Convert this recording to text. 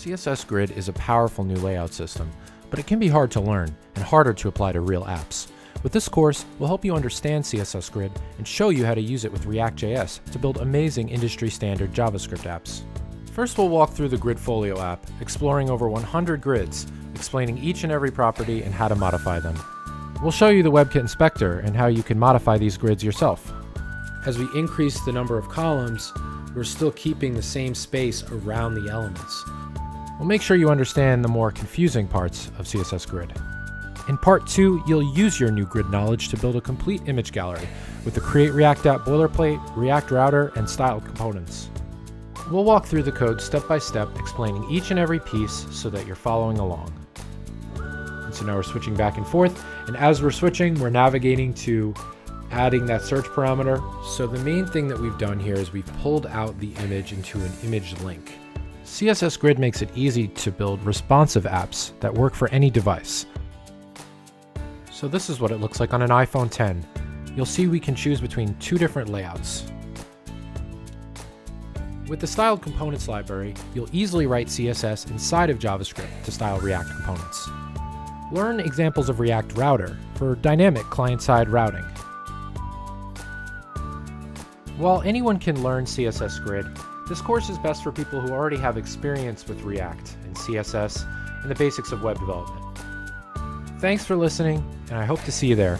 CSS Grid is a powerful new layout system, but it can be hard to learn and harder to apply to real apps. With this course, we'll help you understand CSS Grid and show you how to use it with React.js to build amazing industry standard JavaScript apps. First, we'll walk through the Gridfolio app, exploring over 100 grids, explaining each and every property and how to modify them. We'll show you the WebKit inspector and how you can modify these grids yourself. As we increase the number of columns, we're still keeping the same space around the elements. We'll make sure you understand the more confusing parts of CSS Grid. In part 2, you'll use your new grid knowledge to build a complete image gallery with the Create React app boilerplate, React router, and styled components. We'll walk through the code step by step, explaining each and every piece so that you're following along. And so now we're switching back and forth, and as we're switching, we're navigating to adding that search parameter. So the main thing that we've done here is we've pulled out the image into an image link. CSS Grid makes it easy to build responsive apps that work for any device. So this is what it looks like on an iPhone 10. You'll see we can choose between two different layouts. With the Styled Components library, you'll easily write CSS inside of JavaScript to style React components. Learn examples of React Router for dynamic client-side routing. While anyone can learn CSS Grid, this course is best for people who already have experience with React and CSS and the basics of web development. Thanks for listening, and I hope to see you there.